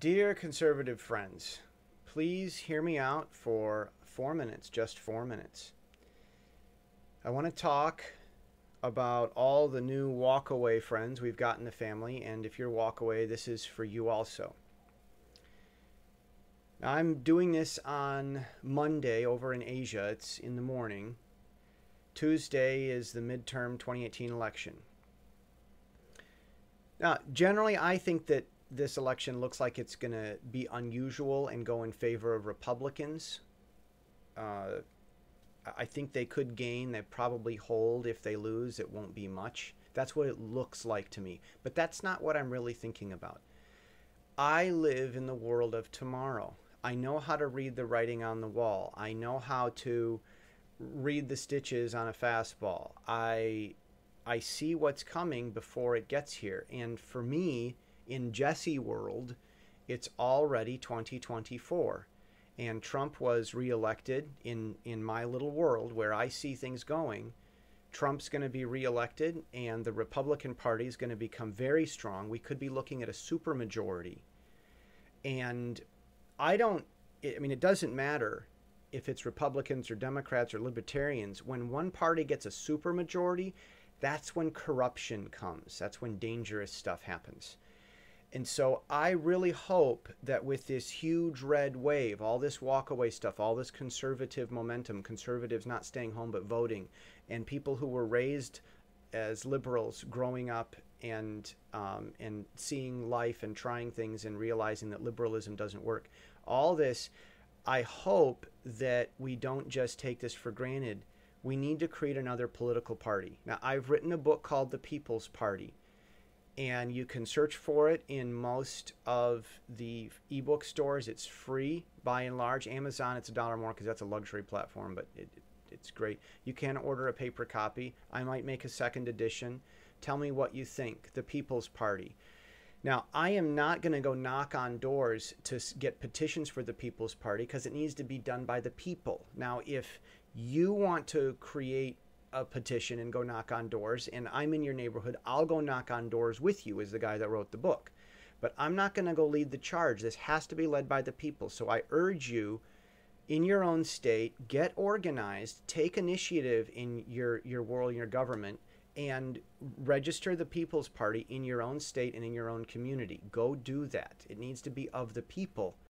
Dear conservative friends, please hear me out for four minutes, just four minutes. I want to talk about all the new walkaway friends we've got in the family, and if you're walkaway, this is for you also. I'm doing this on Monday over in Asia. It's in the morning. Tuesday is the midterm 2018 election. Now, generally, I think that this election looks like it's going to be unusual and go in favor of Republicans. Uh, I think they could gain. They probably hold. If they lose, it won't be much. That's what it looks like to me. But that's not what I'm really thinking about. I live in the world of tomorrow. I know how to read the writing on the wall. I know how to read the stitches on a fastball. I I see what's coming before it gets here. And for me, in Jesse world, it's already 2024 and Trump was reelected in in my little world where I see things going, Trump's going to be reelected and the Republican Party is going to become very strong. We could be looking at a supermajority. And I don't I mean it doesn't matter if it's Republicans or Democrats or libertarians when one party gets a supermajority, that's when corruption comes. That's when dangerous stuff happens. And so I really hope that with this huge red wave, all this walkaway stuff, all this conservative momentum, conservatives not staying home but voting, and people who were raised as liberals growing up and um, and seeing life and trying things and realizing that liberalism doesn't work, all this, I hope that we don't just take this for granted. We need to create another political party. Now, I've written a book called The People's Party and you can search for it in most of the ebook stores. It's free by and large. Amazon, it's a dollar more because that's a luxury platform, but it, it's great. You can order a paper copy. I might make a second edition. Tell me what you think. The People's Party. Now, I am not going to go knock on doors to get petitions for the People's Party because it needs to be done by the people. Now, if you want to create a petition and go knock on doors and I'm in your neighborhood, I'll go knock on doors with you as the guy that wrote the book. But I'm not going to go lead the charge. This has to be led by the people. So I urge you in your own state, get organized, take initiative in your your world, your government and register the People's Party in your own state and in your own community. Go do that. It needs to be of the people